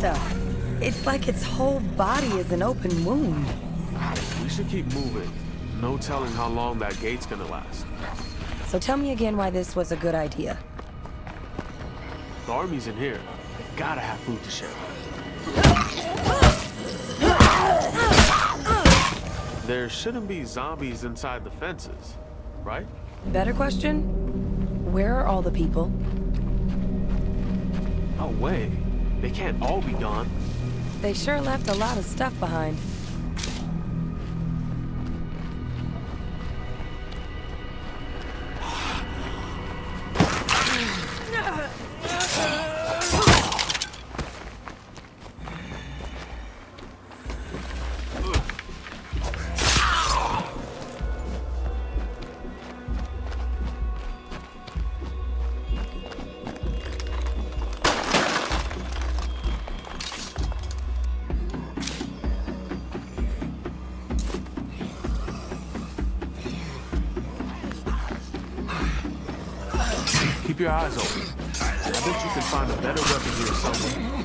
stuff. It's like its whole body is an open wound. We should keep moving. No telling how long that gate's gonna last. So tell me again why this was a good idea. The army's in here. They gotta have food to share. There shouldn't be zombies inside the fences, right? Better question? Where are all the people? No way. They can't all be gone. They sure left a lot of stuff behind. Your eyes open. I bet you can find a better weapon here somewhere.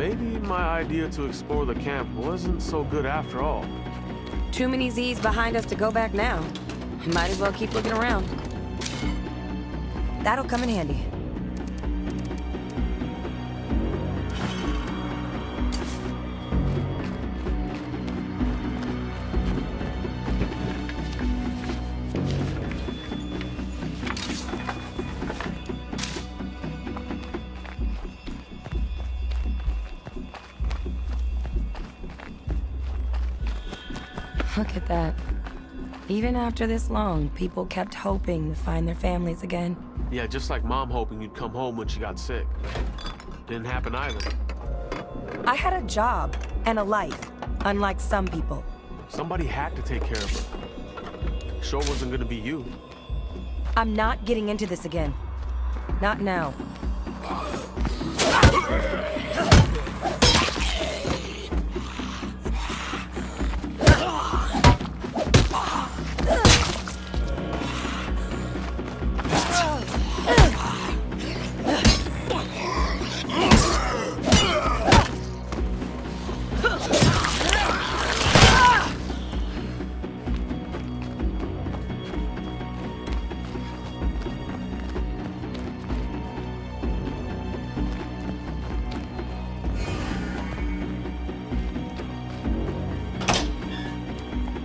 Maybe my idea to explore the camp wasn't so good after all. Too many Z's behind us to go back now. Might as well keep looking around. That'll come in handy. Look at that. Even after this long, people kept hoping to find their families again. Yeah, just like mom hoping you'd come home when she got sick. Didn't happen either. I had a job and a life, unlike some people. Somebody had to take care of her. Sure wasn't gonna be you. I'm not getting into this again. Not now.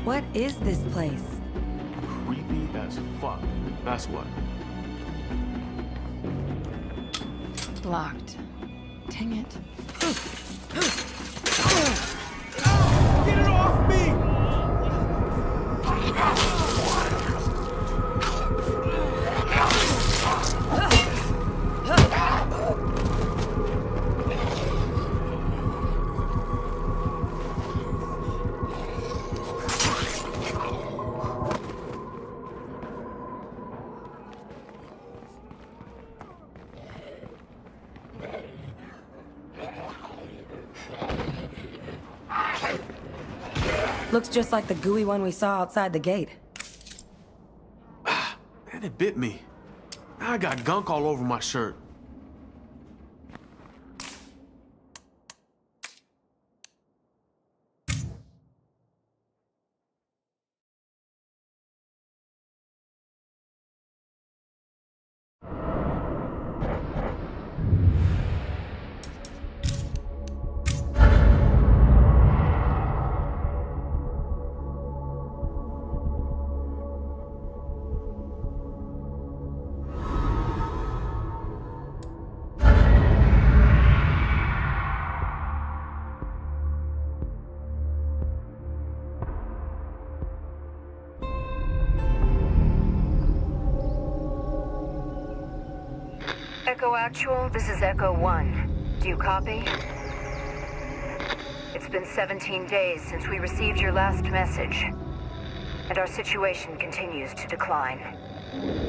What is this place? Creepy as fuck. That's what. Locked. Dang it. Looks just like the gooey one we saw outside the gate. Ah, man, it bit me. Now I got gunk all over my shirt. Echo Actual, this is Echo 1. Do you copy? It's been 17 days since we received your last message. And our situation continues to decline.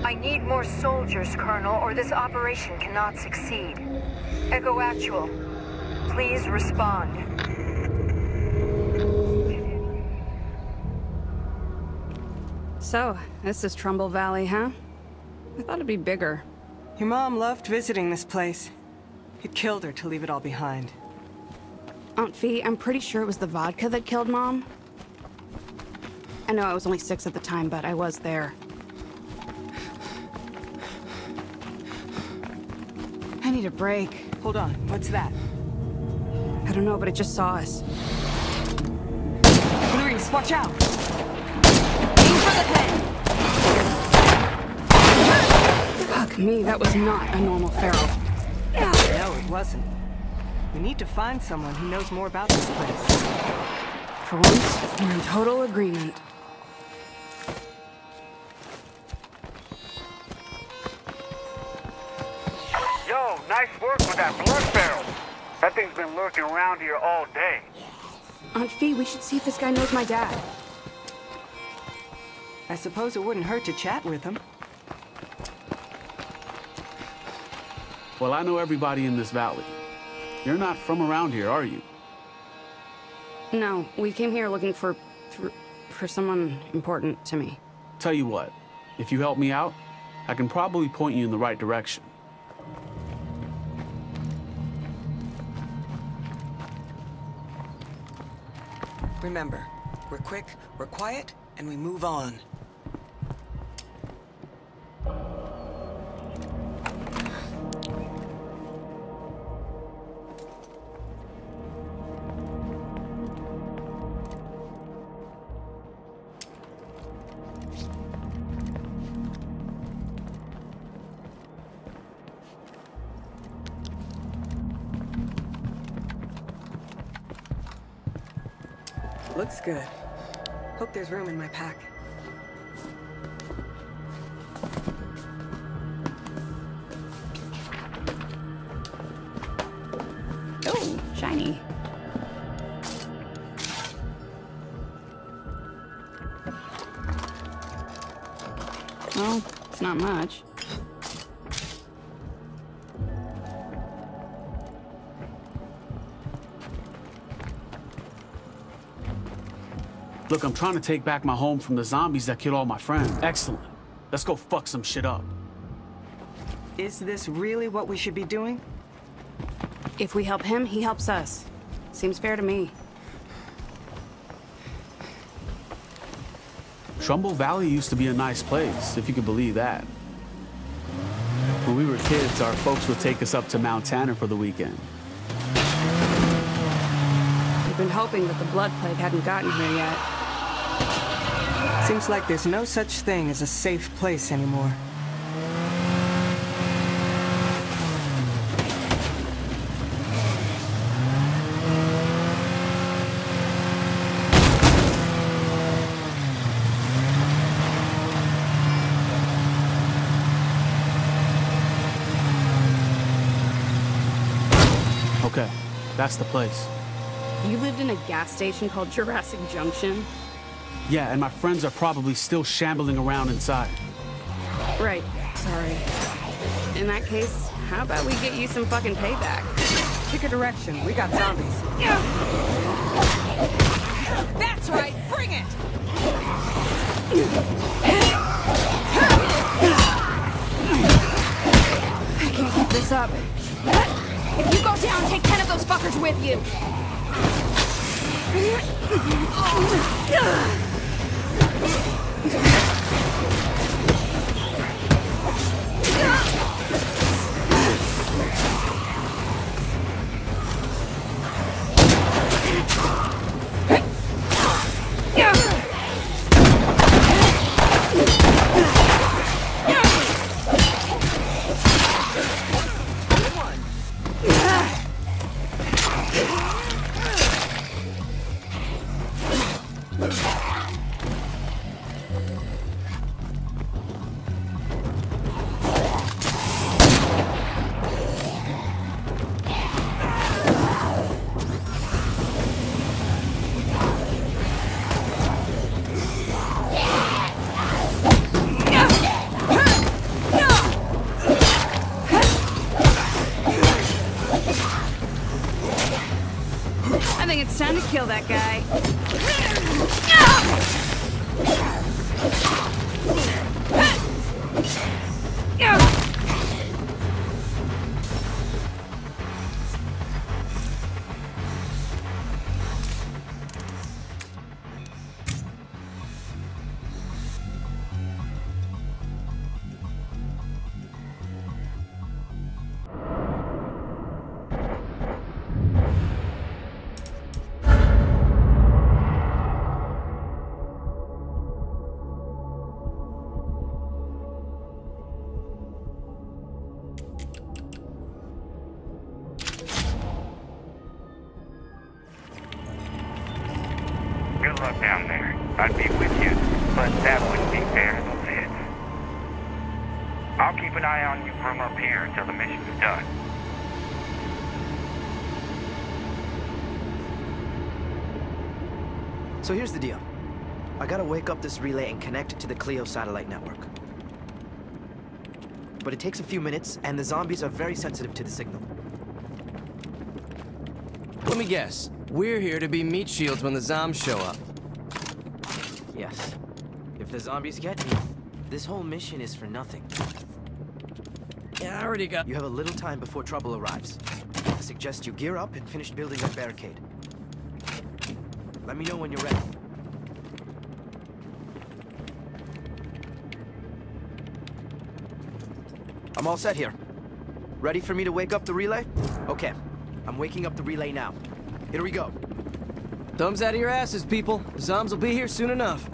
I need more soldiers, Colonel, or this operation cannot succeed. Echo Actual, please respond. So, this is Trumbull Valley, huh? I thought it'd be bigger. Your mom loved visiting this place. It killed her to leave it all behind. Aunt Fee, I'm pretty sure it was the vodka that killed Mom. I know I was only six at the time, but I was there. I need a break. Hold on, what's that? I don't know, but it just saw us. Clarice, watch out! Aim for the head! Fuck me, that was not a normal feral. No, it wasn't. We need to find someone who knows more about this place. For once, we're in total agreement. Yo, nice work with that blood barrel. That thing's been lurking around here all day. Aunt Fee, we should see if this guy knows my dad. I suppose it wouldn't hurt to chat with him. Well, I know everybody in this valley. You're not from around here, are you? No, we came here looking for... for, for someone important to me. Tell you what, if you help me out, I can probably point you in the right direction. Remember, we're quick, we're quiet, and we move on. Looks good. Hope there's room in my pack. Oh, shiny. Well, it's not much. Look, I'm trying to take back my home from the zombies that killed all my friends. Excellent. Let's go fuck some shit up. Is this really what we should be doing? If we help him, he helps us. Seems fair to me. Trumbull Valley used to be a nice place, if you could believe that. When we were kids, our folks would take us up to Mount Tanner for the weekend. We've been hoping that the Blood Plague hadn't gotten here yet. Seems like there's no such thing as a safe place anymore. Okay, that's the place. You lived in a gas station called Jurassic Junction? Yeah, and my friends are probably still shambling around inside. Right. Sorry. In that case, how about we get you some fucking payback? Pick a direction. We got zombies. That's right. Bring it. I can't keep this up. If you go down, take ten of those fuckers with you. Yeah! I think it's time to kill that guy. So here's the deal. I gotta wake up this relay and connect it to the Clio satellite network. But it takes a few minutes, and the zombies are very sensitive to the signal. Let me guess. We're here to be meat shields when the zombs show up. Yes. If the zombies get me, this whole mission is for nothing. Yeah, I already got... You have a little time before trouble arrives. I suggest you gear up and finish building that barricade. Let me know when you're ready. I'm all set here. Ready for me to wake up the relay? Okay. I'm waking up the relay now. Here we go. Thumbs out of your asses, people. The zombs will be here soon enough.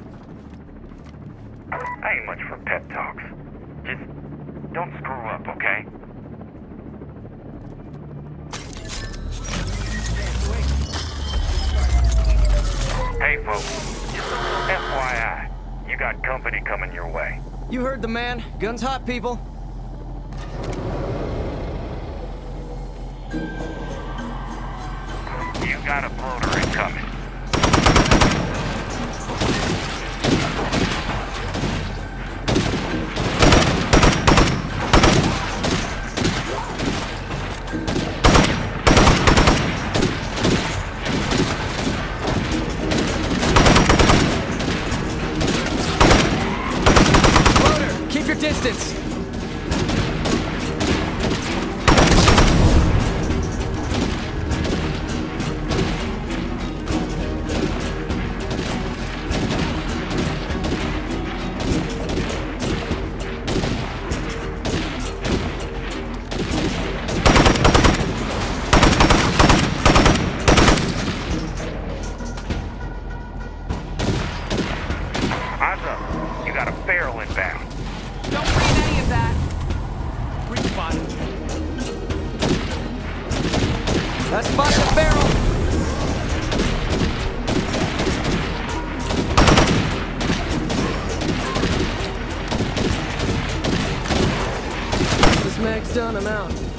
I ain't much for pep talks. The man. Guns hot, people. You got a incoming. Floater, keep your distance. Let's spot the barrel. This mag's done, I'm out.